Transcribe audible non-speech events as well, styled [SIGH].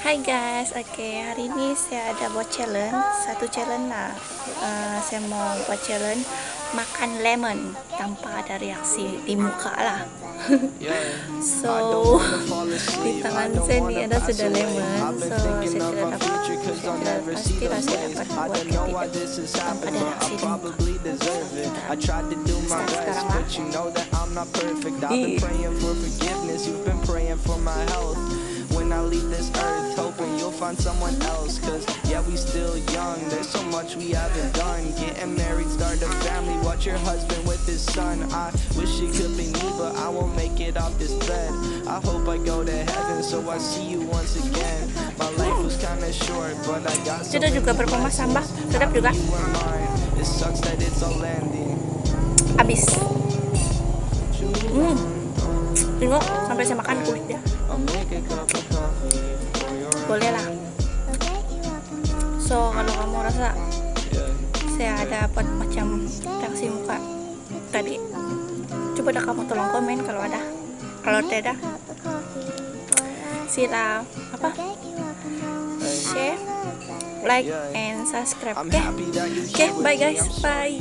Hai guys, oke hari ini saya ada buat challenge Satu challenge lah. Uh, Saya mau buat challenge Makan lemon Tanpa ada reaksi di muka lah. [LAUGHS] So Di tangan saya ni ada sudah lemon. So saya tidak dapat Saya tidak pasti lah saya dapat buat ketika Tanpa ada reaksi di muka. start sekarang lah Ih. I leave this earth Hoping you'll find someone else. Cause yeah, we still young. There's so much we haven't done. Getting married, start a family Watch your husband with his son. I wish it could be me But I won't make it off this bed. I hope I go to heaven So I see you once again. My life was kinda short But I got so Sudah juga Sedap juga. It sucks that it's all ending. Habis. Hmm. Tengok sampai saya makan kulitnya boleh lah. So kalau kamu rasa saya ada apa macam reaksi muka tadi coba dah kamu tolong komen kalau ada. Kalau tidak sila apa? Share like and subscribe oke you oke bye guys bye